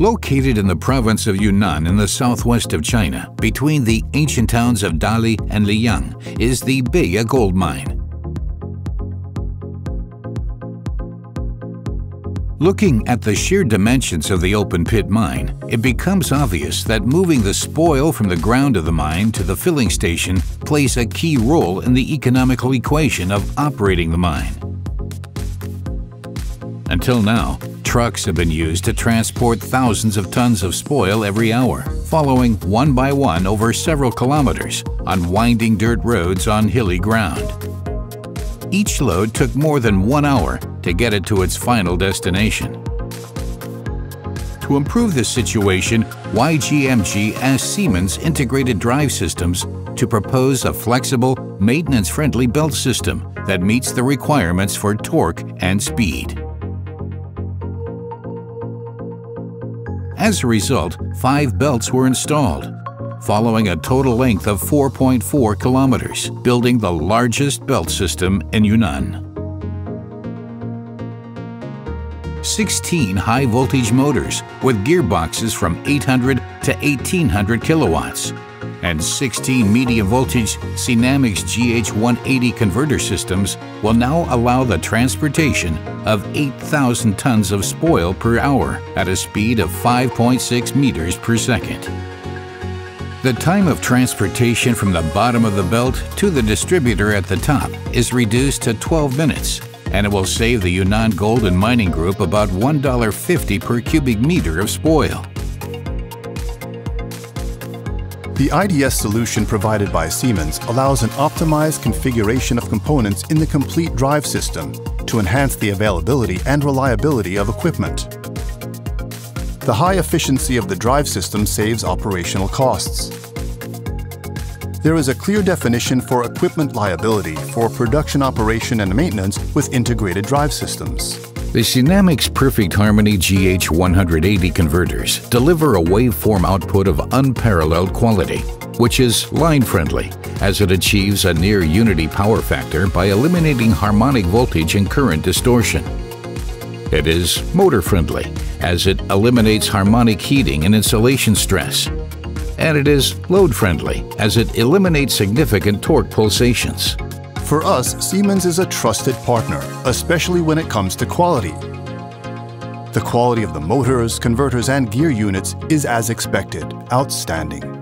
Located in the province of Yunnan in the southwest of China, between the ancient towns of Dali and Lijiang, is the Beiya gold mine. Looking at the sheer dimensions of the open pit mine, it becomes obvious that moving the spoil from the ground of the mine to the filling station plays a key role in the economical equation of operating the mine. Until now, trucks have been used to transport thousands of tons of spoil every hour, following one by one over several kilometers on winding dirt roads on hilly ground. Each load took more than one hour to get it to its final destination. To improve this situation, YGMG asked Siemens Integrated Drive Systems to propose a flexible, maintenance-friendly belt system that meets the requirements for torque and speed. As a result, five belts were installed, following a total length of 4.4 kilometers, building the largest belt system in Yunnan. 16 high-voltage motors with gearboxes from 800 to 1800 kilowatts, and 16 medium-voltage SINAMICS GH180 converter systems will now allow the transportation of 8,000 tons of spoil per hour at a speed of 5.6 meters per second. The time of transportation from the bottom of the belt to the distributor at the top is reduced to 12 minutes, and it will save the Yunnan Gold and Mining Group about $1.50 per cubic meter of spoil. The IDS solution provided by Siemens allows an optimized configuration of components in the complete drive system to enhance the availability and reliability of equipment. The high efficiency of the drive system saves operational costs. There is a clear definition for equipment liability for production operation and maintenance with integrated drive systems. The SINAMICS Perfect Harmony GH180 converters deliver a waveform output of unparalleled quality, which is line-friendly, as it achieves a near unity power factor by eliminating harmonic voltage and current distortion. It is motor-friendly, as it eliminates harmonic heating and insulation stress. And it is load-friendly, as it eliminates significant torque pulsations. For us, Siemens is a trusted partner, especially when it comes to quality. The quality of the motors, converters and gear units is as expected, outstanding.